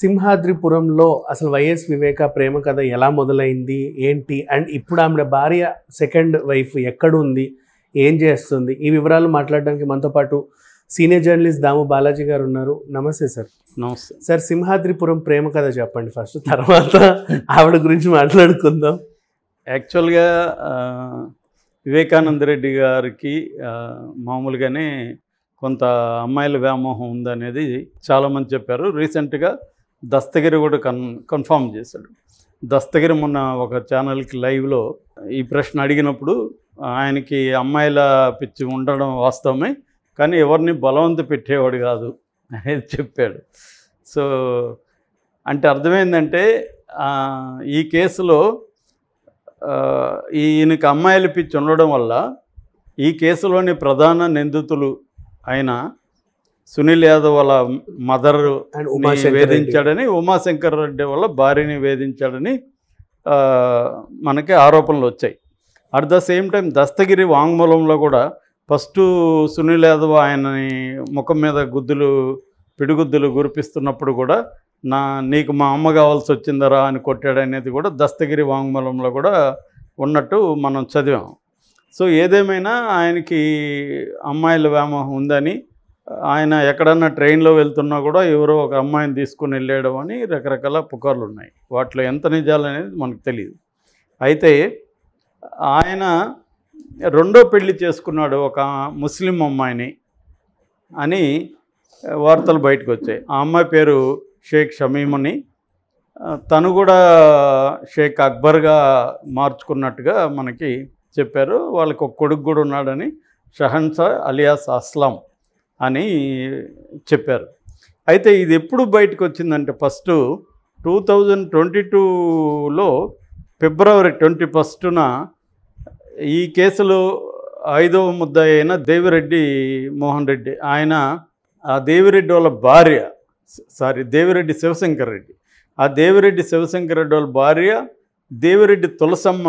సింహాద్రిపురంలో అసలు వైఎస్ వివేక ప్రేమ కథ ఎలా మొదలైంది? ఏంటి? అండ్ ఇప్పుడు ఆమె భార్య సెకండ్ వైఫ్ ఎక్కడుంది? ఏం చేస్తుంది? ఈ వివరాలు మాట్లాడడానికి మనతో పాటు సీనియర్ జర్నలిస్ట్ దాము బాలాజీ గారు ఉన్నారు. నమస్తే సార్. నమస్తే. సార్ సింహాద్రిపురం ప్రేమ కథ చెప్పండి ఫస్ట్. తర్వాత ఆవిడ గురించి మాట్లాడుకుందాం. యాక్చువల్గా వివేకానంద రెడ్డి గారికి మామూలుగానే కొంత అమ్మాయిల వ్యామోహం ఉందనేది చాలామంది చెప్పారు. రీసెంట్గా దస్తగిరి కూడా కన్ కన్ఫామ్ చేశాడు. దస్తగిరి మొన్న ఒక ఛానల్కి లైవ్లో ఈ ప్రశ్న అడిగినప్పుడు ఆయనకి అమ్మాయిల పిచ్చి ఉండడం వాస్తవమే కానీ ఎవరిని బలవంత పెట్టేవాడు కాదు అనేది చెప్పాడు. సో అంటే అర్థమైందంటే ఈ కేసులో ఈయనకి అమ్మాయిల పిచ్చి ఉండడం వల్ల ఈ కేసులోని ప్రధాన నిందితులు అయిన సునీల్ యాదవ్ వాళ్ళ మదర్. వేధించాడని ఉమాశంకర్ రెడ్డి వల్ల భార్యని వేధించాడని మనకి ఆరోపణలు వచ్చాయి at the same time Dastagiri వాంగ్మూలంలో కూడా ఫస్ట్ సునీల్ యాదవ్ ఆయనని ముఖం మీద గుద్దులు పిడిగుద్దులు గురిపిస్తున్నప్పుడు కూడా నా నీకు మా అమ్మ కావాల్సి వచ్చిందరా అని కొట్టాడు అనేది కూడా దస్తగిరి వాంగ్మూలంలో కూడా ఉన్నట్టు మనం చదివాం సో ఏదేమైనా ఆయనకి అమ్మాయిల వ్యామోహం ఉందని ఆయన ఎక్కడన్నా ట్రైన్లో వెళ్తున్నా కూడా ఎవరో ఒక అమ్మాయిని తీసుకుని వెళ్ళేయడం అని రకరకాల పుకార్లు ఉన్నాయి వాటిలో ఎంత నిజాలు అనేది మనకు తెలియదు. అయితే ఆయన రెండో పెళ్ళి చేసుకున్నాడు ఒక ముస్లిం అమ్మాయిని అని వార్తలు బయటకు వచ్చాయి. ఆ అమ్మాయి పేరు షేక్ షమీమని. తను కూడా షేక్ అక్బర్గా మార్చుకున్నట్టుగా మనకి చెప్పారు. వాళ్ళకి ఒక కొడుకు కూడా ఉన్నాడని షహన్షా అలియాస్ అస్లాం అని చెప్పారు. అయితే ఇది ఎప్పుడు బయటకు వచ్చిందంటే ఫస్ట్ టూ థౌజండ్ ట్వంటీ టూలో ఫిబ్రవరి ట్వంటీ ఫస్టున ఈ కేసులో ఐదవ ముద్ద అయిన దేవిరెడ్డి మోహన్ రెడ్డి ఆయన ఆ దేవిరెడ్డి వాళ్ళ భార్య సారీ దేవిరెడ్డి శివశంకర్ రెడ్డి. ఆ దేవిరెడ్డి శివశంకర్ రెడ్డి వాళ్ళ భార్య Devireddy Tulasamma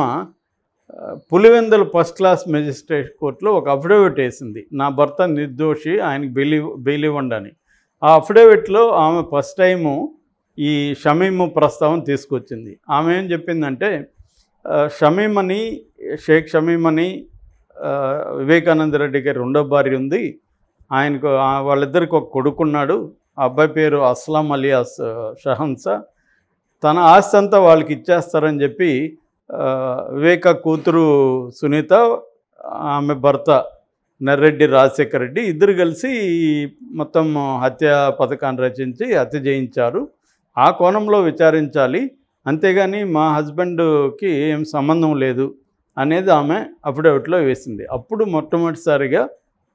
Pulivendula first class magistrate కోర్టులో ఒక అఫిడవిట్ వేసింది. నా భర్త నిర్దోషి ఆయనకి బెయిల్ బెయిల్ ఇవ్వండి ఆ అఫిడవిట్లో ఆమె ఫస్ట్ టైము ఈ షమీము ప్రస్తావన తీసుకొచ్చింది. ఆమె ఏం చెప్పిందంటే షమీమని షేక్ షమీమని వివేకానంద రెడ్డి గారి రెండో భార్య ఉంది. ఆయనకు వాళ్ళిద్దరికి ఒక కొడుకున్నాడు. ఆ అబ్బాయి పేరు అస్లాం అలియాస్ షహన్సా. తన ఆస్తి అంతా వాళ్ళకి ఇచ్చేస్తారని చెప్పి వివేక కూతురు సునీత ఆమె భర్త నర్రెడ్డి రాజశేఖర్ రెడ్డి ఇద్దరు కలిసి మొత్తం హత్య పథకాన్ని రచించి హత్య చేయించారు. ఆ కోణంలో విచారించాలి. అంతేగాని మా హస్బెండ్కి ఏం సంబంధం లేదు అనేది ఆమె అఫిడవిట్లో వేసింది. అప్పుడు మొట్టమొదటిసారిగా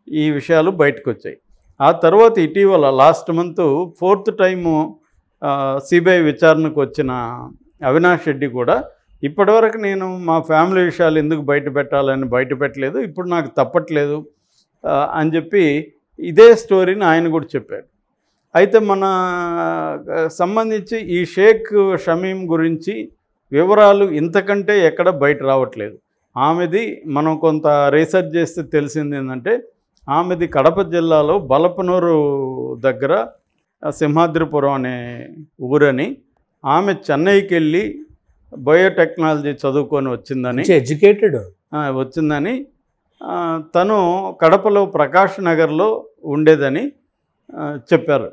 ఈ విషయాలు బయటకు వచ్చాయి ఆ తర్వాత ఇటీవల last month fourth time CBI విచారణకు వచ్చిన అవినాష్ రెడ్డి కూడా ఇప్పటివరకు నేను మా ఫ్యామిలీ విషయాలు ఎందుకు బయట పెట్టాలని బయట పెట్టలేదు ఇప్పుడు నాకు తప్పట్లేదు అని చెప్పి ఇదే స్టోరీని ఆయన కూడా చెప్పాడు. అయితే మన సంబంధించి ఈ షేక్ షమీం గురించి వివరాలు ఇంతకంటే ఎక్కడ బయట రావట్లేదు. ఆమెది మనం కొంత రీసెర్చ్ చేస్తే తెలిసింది ఏంటంటే ఆమెది కడప జిల్లాలో బలపనూరు దగ్గర సింహాద్రిపురం అనే ఊరని ఆమె చెన్నైకి వెళ్ళి బయోటెక్నాలజీ చదువుకొని వచ్చిందని. ఎడ్యుకేటెడ్. వచ్చిందని. తను కడపలో ప్రకాష్ నగర్లో ఉండేదని చెప్పారు.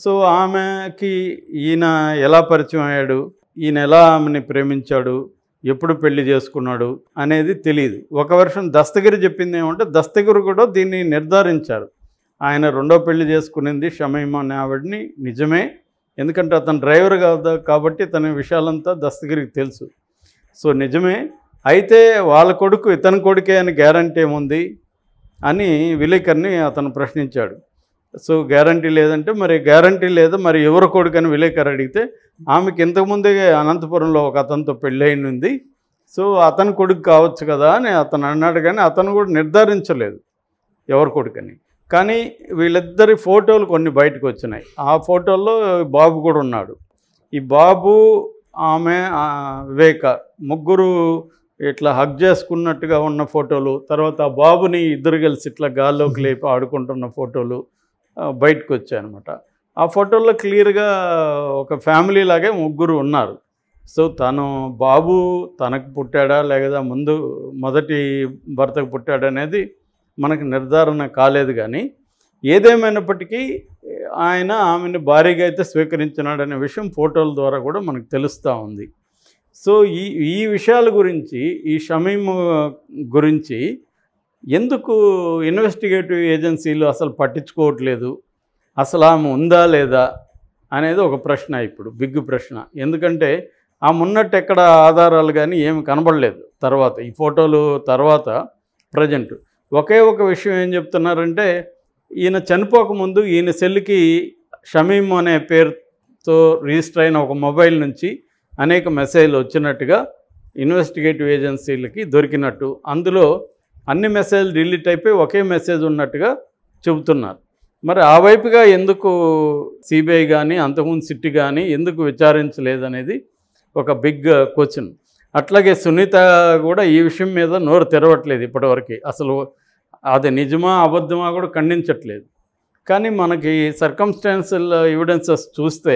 సో ఆమెకి ఈయన ఎలా పరిచయం అయ్యాడు? ఈయన ఎలా ఆమెని ప్రేమించాడు? ఎప్పుడు పెళ్ళి చేసుకున్నాడు? అనేది తెలియదు ఒక వర్షం దస్తగిరి చెప్పింది ఏమంటే దస్తగిరి కూడా దీన్ని నిర్ధారించారు. ఆయన రెండో పెళ్ళి చేసుకునింది షమీమ్ అనే ఆవిడని నిజమే. ఎందుకంటే అతను డ్రైవర్ కాదు కాబట్టి తన విషయాలంతా దస్తగిరికి తెలుసు. సో నిజమే అయితే వాళ్ళ కొడుకు ఇతని కొడుకే అని గ్యారంటీ ఏముంది అని విలేకర్ని అతను ప్రశ్నించాడు. సో గ్యారంటీ లేదంటే మరి గ్యారంటీ లేదు మరి ఎవరి కొడుకు అని విలేకరు అడిగితే ఆమెకి ఇంతకుముందే అనంతపురంలో ఒక అతనితో పెళ్ళైంది ఉంది సో అతని కొడుకు కావచ్చు కదా అని అతను అన్నాడు కానీ అతను కూడా నిర్ధారించలేదు ఎవరి కొడుకని. కానీ వీళ్ళిద్దరి ఫోటోలు కొన్ని బయటకు వచ్చినాయి. ఆ ఫోటోల్లో బాబు కూడా ఉన్నాడు. ఈ బాబు ఆమె వివేక ముగ్గురు ఇట్లా హగ్ చేసుకున్నట్టుగా ఉన్న ఫోటోలు తర్వాత ఆ బాబుని ఇద్దరు కలిసి ఇట్లా గాల్లోకి లేపి ఆడుకుంటున్న ఫోటోలు బయటకు వచ్చాయన్నమాట. ఆ ఫోటోలో క్లియర్గా ఒక ఫ్యామిలీ లాగే ముగ్గురు ఉన్నారు. సో తను బాబు తనకు పుట్టాడా లేదా ముందు మొదటి భర్తకు పుట్టాడా అనేది మనకు నిర్ధారణ కాలేదు కానీ ఏదేమైనప్పటికీ ఆయన ఆమెను భారీగా అయితే స్వీకరించినాడనే విషయం ఫోటోల ద్వారా కూడా మనకు తెలుస్తూ ఉంది. సో ఈ ఈ విషయాల గురించి ఈ షమీం గురించి ఎందుకు ఇన్వెస్టిగేటివ్ ఏజెన్సీలు అసలు పట్టించుకోవట్లేదు? అసలు ఆమె ఉందా లేదా అనేది ఒక ప్రశ్న ఇప్పుడు బిగ్ ప్రశ్న. ఎందుకంటే ఆమె ఉన్నట్టు ఎక్కడ ఆధారాలు కానీ ఏమి కనబడలేదు. తర్వాత ఈ ఫోటోలు తర్వాత ప్రజెంట్. ఒకే ఒక విషయం ఏం చెప్తున్నారంటే ఈయన చనిపోకముందు ఈయన సెల్కి షమీమ్ అనే పేరుతో రిజిస్టర్ అయిన ఒక మొబైల్ నుంచి అనేక మెసేజ్లు వచ్చినట్టుగా ఇన్వెస్టిగేటివ్ ఏజెన్సీలకి దొరికినట్టు అందులో అన్ని మెసేజ్ డిలీట్ అయిపోయి ఒకే మెసేజ్ ఉన్నట్టుగా చెబుతున్నారు. మరి ఆ వైపుగా ఎందుకు సిబిఐ కానీ అంతకుముందు సిట్టి కానీ ఎందుకు విచారించలేదనేది ఒక బిగ్ క్వశ్చన్. అట్లాగే సునీత కూడా ఈ విషయం మీద నోరు తెరవట్లేదు ఇప్పటివరకు. అసలు అది నిజమా అబద్ధమా కూడా ఖండించట్లేదు. కానీ మనకి సర్కమ్స్టాన్షియల్ ఎవిడెన్సెస్ చూస్తే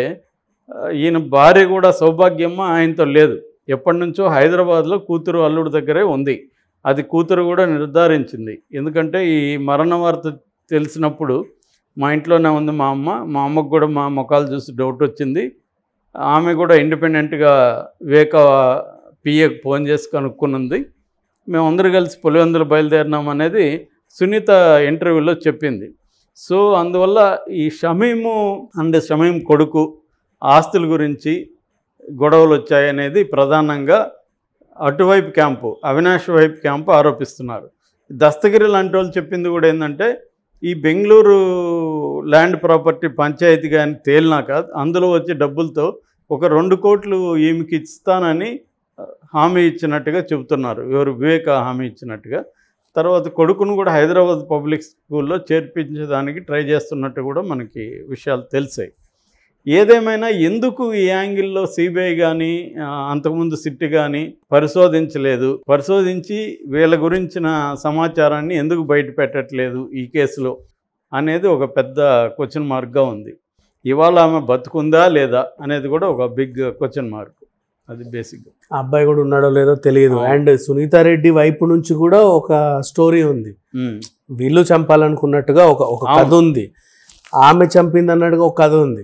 ఈయన భార్య కూడా సౌభాగ్యమ్మ ఆయనతో లేదు. ఎప్పటి నుంచో హైదరాబాద్లో కూతురు అల్లుడు దగ్గరే ఉంది. అది కూతురు కూడా నిర్ధారించింది. ఎందుకంటే ఈ మరణ వార్త తెలిసినప్పుడు మా ఇంట్లోనే ఉంది మా అమ్మ మా అమ్మకు కూడా మా ముఖాలు చూసి డౌట్ వచ్చింది. ఆమె కూడా ఇండిపెండెంట్గా వివేక పిఏకి ఫోన్ చేసి కనుక్కున్నది మేమందరూ కలిసి పులివెందులు బయలుదేరినాం అనేది సునీత ఇంటర్వ్యూలో చెప్పింది. సో అందువల్ల ఈ షమీము అండ్ షమీం కొడుకు ఆస్తుల గురించి గొడవలు వచ్చాయనేది ప్రధానంగా అటువైపు క్యాంపు అవినాష్ వైపు క్యాంపు ఆరోపిస్తున్నారు. దస్తగిరి లాంటి వాళ్ళు చెప్పింది కూడా ఏంటంటే ఈ బెంగళూరు ల్యాండ్ ప్రాపర్టీ పంచాయతీ కానీ తేలినాక అందులో వచ్చే డబ్బులతో ఒక రెండు కోట్లు ఈమెకి ఇస్తానని హామీ ఇచ్చినట్టుగా చెబుతున్నారు. ఎవరు వివేక హామీ ఇచ్చినట్టుగా. తర్వాత కొడుకును కూడా హైదరాబాద్ పబ్లిక్ స్కూల్లో చేర్పించడానికి ట్రై చేస్తున్నట్టు కూడా మనకి విషయాలు తెలిసాయి. ఏదేమైనా ఎందుకు ఈ యాంగిల్లో సిబిఐ కానీ అంతకుముందు సిట్ కానీ పరిశోధించలేదు? పరిశోధించి వీళ్ళ గురించిన సమాచారాన్ని ఎందుకు బయట పెట్టట్లేదు ఈ కేసులో అనేది ఒక పెద్ద క్వశ్చన్ మార్క్గా ఉంది. ఇవాళ ఆమె బతుకుందా లేదా అనేది కూడా ఒక బిగ్ క్వశ్చన్ మార్క్ అది బేసిక్గా ఆ అబ్బాయి కూడా ఉన్నాడో లేదో తెలియదు. అండ్ సునీతారెడ్డి వైపు నుంచి కూడా ఒక స్టోరీ ఉంది. వీళ్ళు చంపాలనుకున్నట్టుగా ఒక ఒక. కథ ఉంది. ఆమె చంపింది అన్నట్టుగా ఒక కథ ఉంది.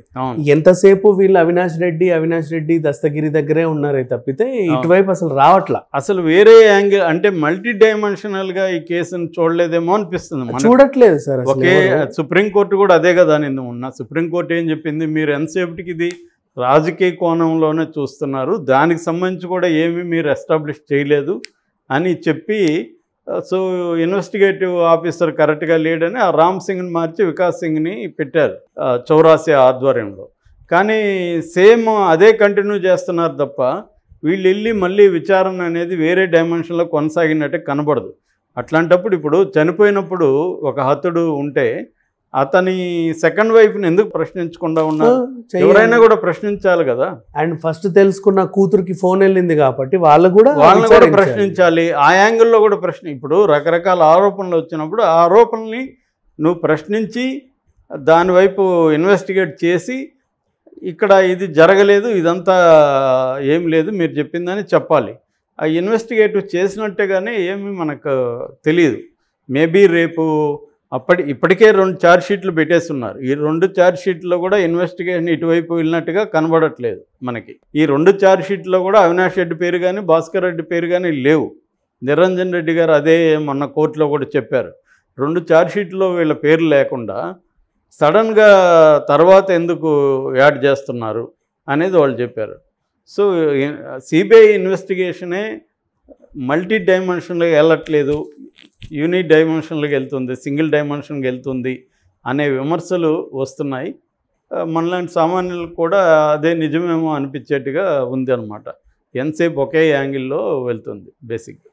ఎంతసేపు వీళ్ళు అవినాష్ రెడ్డి అవినాష్ రెడ్డి దస్తగిరి దగ్గరే ఉన్నారే తప్పితే ఇటువైపు అసలు రావట్లా. అసలు వేరే యాంగిల్ అంటే మల్టీ డైమెన్షనల్గా ఈ కేసును చూడలేదేమో అనిపిస్తుంది. చూడట్లేదు సార్ ఎవరు. సుప్రీంకోర్టు కూడా అదే కదా నిన్న ఉన్న? సుప్రీంకోర్టు ఏం చెప్పింది? మీరు ఎంతసేపటికి ఇది రాజకీయ కోణంలోనే చూస్తున్నారు. దానికి సంబంధించి కూడా ఏమీ మీరు ఎస్టాబ్లిష్ చేయలేదు అని చెప్పి సో ఇన్వెస్టిగేటివ్ ఆఫీసర్ కరెక్ట్గా లేడని ఆ రామ్ సింగ్ని మార్చి వికాస్ సింగ్ని పెట్టారు చౌరాసి ఆధ్వర్యంలో. కానీ సేమ్ అదే కంటిన్యూ చేస్తున్నారు తప్ప వీళ్ళు వెళ్ళి మళ్ళీ విచారణ అనేది వేరే డైమెన్షన్లో కొనసాగినట్టే కనబడదు. అట్లాంటప్పుడు ఇప్పుడు చనిపోయినప్పుడు ఒక హతుడు ఉంటే అతని సెకండ్ వైఫ్ని ఎందుకు ప్రశ్నించకుండా ఉన్నారు? చెయ్యాలి. ఎవరైనా కూడా ప్రశ్నించాలి కదా? అండ్ ఫస్ట్ తెలుసుకున్న కూతురికి ఫోన్ వెళ్ళింది కాబట్టి వాళ్ళు కూడా వాళ్ళని కూడా. ప్రశ్నించాలి. ఆ యాంగిల్లో కూడా ప్రశ్న ఇప్పుడు రకరకాల ఆరోపణలు వచ్చినప్పుడు ఆ ఆరోపణల్ని నువ్వు ప్రశ్నించి దాని వైపు ఇన్వెస్టిగేట్ చేసి ఇక్కడ ఇది జరగలేదు ఇదంతా ఏం లేదు మీరు చెప్పిందని చెప్పాలి. ఆ ఇన్వెస్టిగేటివ్ చేసినట్టుగానే ఏమీ మనకు తెలియదు. మేబీ రేపు అప్పటి ఇప్పటికే రెండు ఛార్జ్ షీట్లు పెట్టేస్తున్నారు. ఈ రెండు ఛార్జ్ షీట్లో కూడా ఇన్వెస్టిగేషన్ ఇటువైపు వెళ్ళినట్టుగా కనబడట్లేదు మనకి. ఈ రెండు ఛార్జ్ షీట్లో కూడా అవినాష్ రెడ్డి పేరు కానీ భాస్కర్ రెడ్డి పేరు కానీ లేవు. నిరంజన్ రెడ్డి గారు అదే మొన్న కోర్టులో కూడా చెప్పారు. రెండు ఛార్జ్ షీట్లో వీళ్ళ పేరు లేకుండా సడన్గా తర్వాత ఎందుకు యాడ్ చేస్తున్నారు అనేది వాళ్ళు చెప్పారు. సో సిబిఐ ఇన్వెస్టిగేషనే మల్టీ డైమెన్షన్లో వెళ్ళట్లేదు. యూనిట్ డైమెన్షన్లోకి వెళ్తుంది సింగిల్ డైమెన్షన్కి వెళ్తుంది అనే విమర్శలు వస్తున్నాయి. మనలాంటి సామాన్యులకు కూడా అదే నిజమేమో అనిపించేట్టుగా ఉంది అనమాట ఎంతసేపు ఒకే యాంగిల్లో వెళ్తుంది బేసిక్గా.